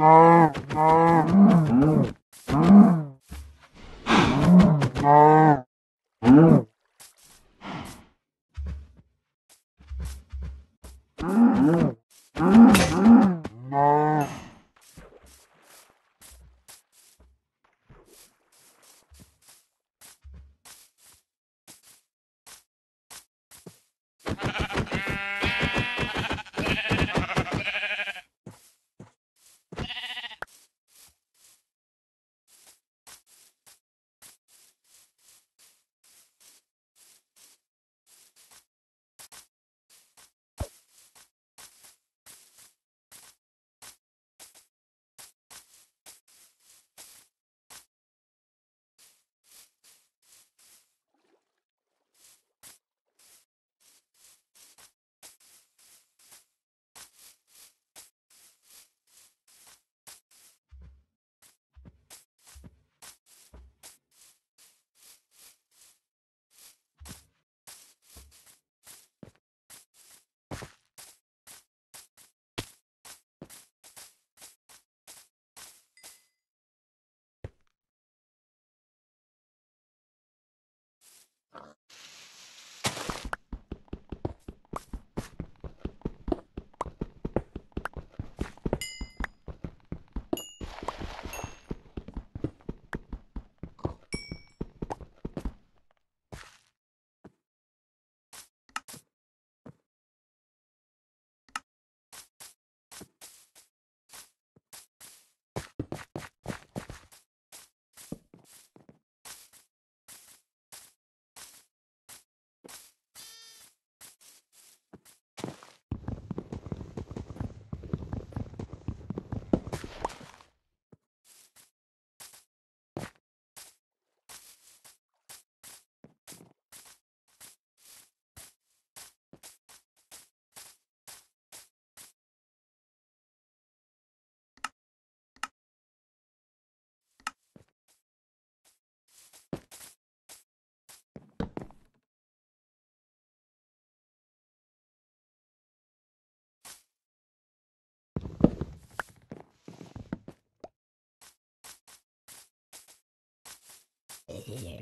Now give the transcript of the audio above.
No, Yeah.